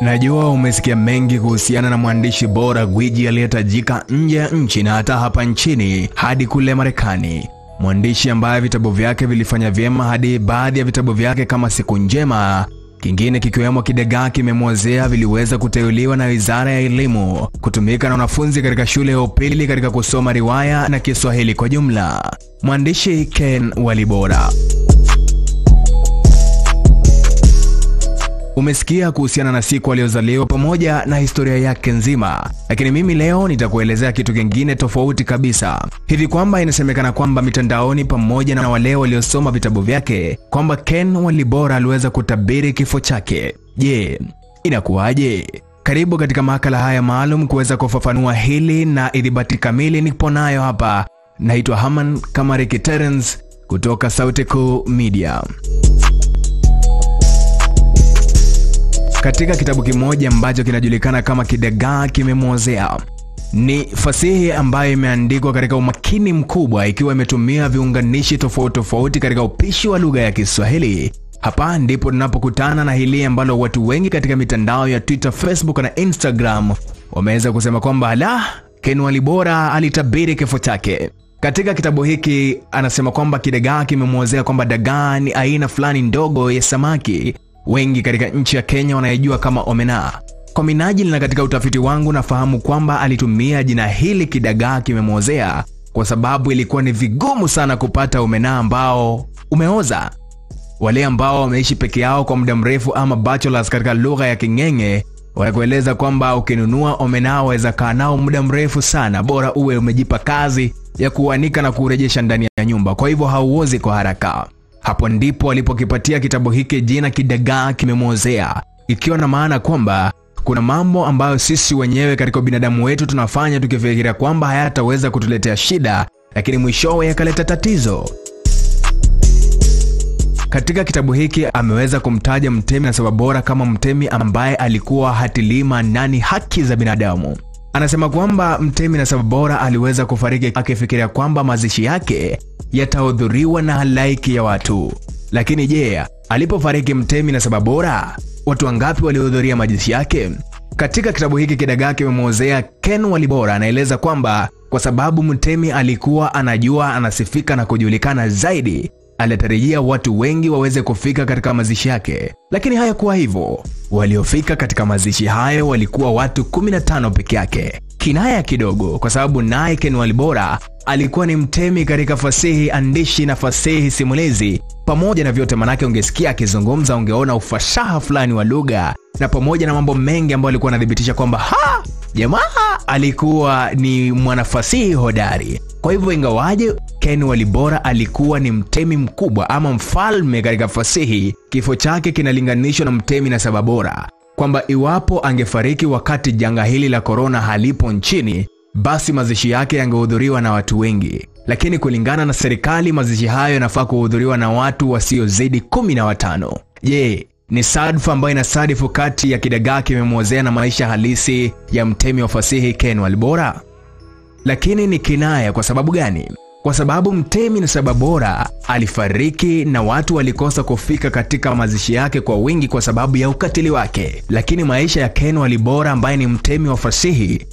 Najua umesikia mengi kuhusiana na mwandishi bora gwiji aliyetajika nje ya nchi na hata hapa nchini hadi kule Marekani. Mwandishi ambaye vitabu vyake vilifanya vyema hadi baadhi ya vitabu vyake kama Siku Njema, kingine kikiwemo Kidagaa Kimemwozea viliweza kuteuliwa na Wizara ya Elimu kutumika na wanafunzi katika shule ya upili katika kusoma riwaya na Kiswahili kwa jumla. Mwandishi Ken Walibora. Umesikia kuhusiana na siku aliyozaliwa pamoja na historia yake nzima, lakini mimi leo nitakuelezea kitu kingine tofauti kabisa. Hivi kwamba inasemekana kwamba mitandaoni pamoja na wale waliosoma vitabu vyake kwamba Ken Walibora aliweza kutabiri kifo chake. Je, inakuwaje? Karibu katika makala haya maalum kuweza kufafanua hili na idhibati kamili nipo nayo hapa. Naitwa Haman Kamariki Terence kutoka Sauti Kuu Media. Katika kitabu kimoja ambacho kinajulikana kama Kidagaa Kimemwozea, ni fasihi ambayo imeandikwa katika umakini mkubwa, ikiwa imetumia viunganishi tofauti tofauti katika upishi wa lugha ya Kiswahili. Hapa ndipo tunapokutana na hili ambalo watu wengi katika mitandao ya Twitter, Facebook na Instagram wameweza kusema kwamba la, Ken Walibora alitabiri kifo chake. Katika kitabu hiki anasema kwamba kidagaa kimemwozea kwamba dagaa ni aina fulani ndogo ya samaki wengi katika nchi ya Kenya wanayejua kama omena. Kwa minajili na katika utafiti wangu nafahamu kwamba alitumia jina hili kidagaa kimemwozea kwa sababu ilikuwa ni vigumu sana kupata omena ambao umeoza. Wale ambao wameishi peke yao kwa muda mrefu ama bachelors katika lugha ya King'eng'e wanakueleza kwamba ukinunua omena waweza kaa nao muda mrefu sana, bora uwe umejipa kazi ya kuanika na kurejesha ndani ya nyumba, kwa hivyo hauozi kwa haraka. Hapo ndipo alipokipatia kitabu hiki jina Kidagaa Kimemwozea, ikiwa na maana kwamba kuna mambo ambayo sisi wenyewe katika binadamu wetu tunafanya tukifikiria kwamba hayataweza kutuletea shida, lakini mwishowe yakaleta tatizo. Katika kitabu hiki ameweza kumtaja Mtemi na Sababora kama mtemi ambaye alikuwa hatilii maanani haki za binadamu. Anasema kwamba Mtemi na Sababora aliweza kufariki akifikiria kwamba mazishi yake yatahudhuriwa na halaiki ya watu. Lakini je, alipofariki Mtemi na Sababora, watu wangapi walihudhuria mazishi yake? Katika kitabu hiki Kidagaa Kimemwozea, Ken Walibora anaeleza kwamba kwa sababu Mtemi alikuwa anajua, anasifika na kujulikana zaidi, alitarajia watu wengi waweze kufika katika mazishi yake, lakini hayakuwa hivyo. Waliofika katika mazishi hayo walikuwa watu 15 peke yake. Kinaya kidogo, kwa sababu naye Ken Walibora alikuwa ni mtemi katika fasihi andishi na fasihi simulizi. Pamoja na vyote, manake ungesikia akizungumza, ungeona ufashaha fulani wa lugha, na pamoja na mambo mengi ambayo alikuwa anathibitisha kwamba ha jamaa alikuwa ni mwanafasihi hodari. Kwa hivyo ingawaje Ken Walibora alikuwa ni mtemi mkubwa ama mfalme katika fasihi, kifo chake kinalinganishwa na Mtemi na Sababora, kwamba iwapo angefariki wakati janga hili la korona halipo nchini, basi mazishi yake yangehudhuriwa na watu wengi. Lakini kulingana na serikali, mazishi hayo yanafaa kuhudhuriwa na watu wasiozidi kumi na watano. Je, ni sadfa ambayo inasadifu kati ya Kidagaa Kimemwozea na maisha halisi ya mtemi wa fasihi Ken Walibora? Lakini ni kinaya. Kwa sababu gani? Kwa sababu Mtemi na Sababora alifariki na watu walikosa kufika katika mazishi yake kwa wingi kwa sababu ya ukatili wake, lakini maisha ya Ken Walibora ambaye ni mtemi wa fasihi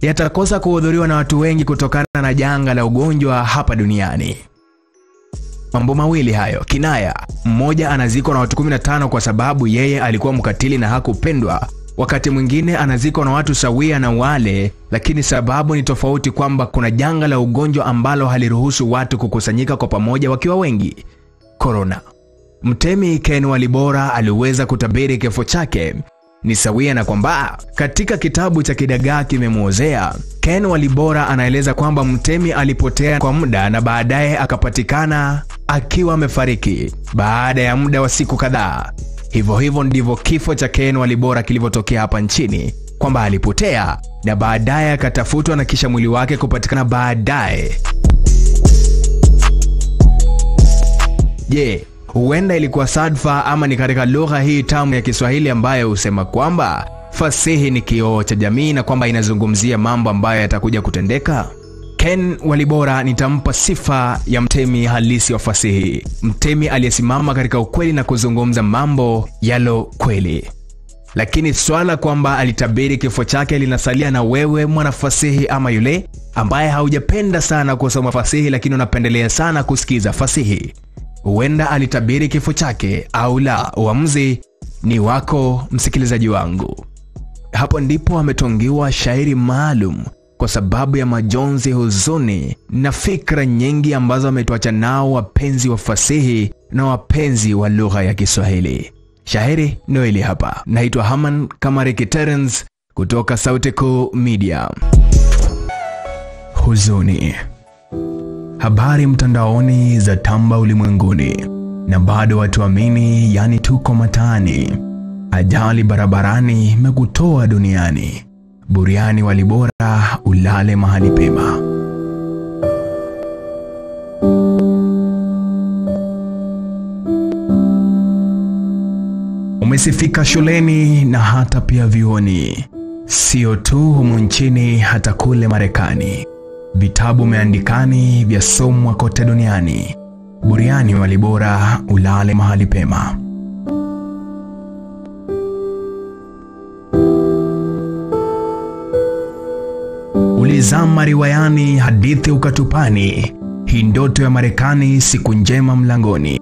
yatakosa kuhudhuriwa na watu wengi kutokana na janga la ugonjwa hapa duniani. Mambo mawili hayo kinaya. Mmoja anazikwa na watu 15 kwa sababu yeye alikuwa mkatili na hakupendwa, wakati mwingine anazikwa na watu sawia na wale, lakini sababu ni tofauti, kwamba kuna janga la ugonjwa ambalo haliruhusu watu kukusanyika kwa pamoja wakiwa wengi, korona. Mtemi Ken Walibora aliweza kutabiri kifo chake ni sawia na kwamba katika kitabu cha Kidagaa Kimemwozea, Ken Walibora anaeleza kwamba mtemi alipotea kwa muda na baadaye akapatikana akiwa amefariki baada ya muda wa siku kadhaa. Hivyo hivyo ndivyo kifo cha Ken Walibora kilivyotokea hapa nchini, kwamba alipotea na baadaye akatafutwa na kisha mwili wake kupatikana baadaye. Je, huenda ilikuwa sadfa ama ni katika lugha hii tamu ya Kiswahili ambayo husema kwamba fasihi ni kioo cha jamii na kwamba inazungumzia mambo ambayo yatakuja kutendeka? Ken Walibora nitampa sifa ya mtemi halisi wa fasihi, mtemi aliyesimama katika ukweli na kuzungumza mambo yalo kweli. lakini swala kwamba alitabiri kifo chake linasalia na wewe mwanafasihi ama yule ambaye haujapenda sana kusoma fasihi lakini unapendelea sana kusikiza fasihi. Huenda alitabiri kifo chake au la. Uamuzi ni wako, msikilizaji wangu. Hapo ndipo ametungiwa shairi maalum kwa sababu ya majonzi, huzuni na fikra nyingi ambazo ametuacha nao wapenzi wa fasihi na wapenzi wa lugha ya Kiswahili. Shairi ndio hili hapa. Naitwa Haman Kamariki Terence kutoka Sauti Kuu Media. Huzuni. Habari mtandaoni za tamba ulimwenguni na bado watuamini, yani tuko mataani. Ajali barabarani mekutoa duniani. Buriani walibora ulale mahali pema. Umesifika shuleni na hata pia vyuoni, sio tu humu nchini, hata kule Marekani. Vitabu meandikani vya vyasomwa kote duniani. Buriani walibora ulale mahali pema. Ulizama riwayani, hadithi ukatupani. Hii ndoto ya Marekani, siku njema mlangoni,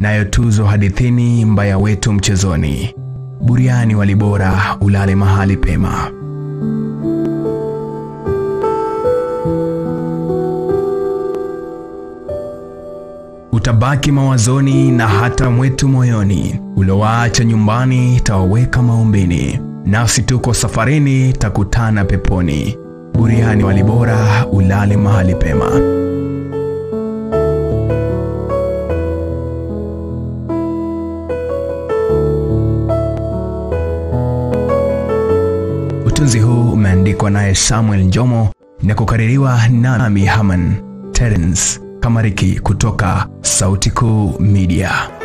nayo tuzo hadithini, mbaya wetu mchezoni. Buriani walibora ulale mahali pema. Utabaki mawazoni na hata mwetu moyoni, Uliowaacha nyumbani tawaweka maombini, nafsi tuko safarini takutana peponi. Buriani walibora ulale mahali pema. Utunzi huu umeandikwa naye Samuel Njomo na kukaririwa nami Haman Terence Kamariki kutoka Sauti Kuu Media.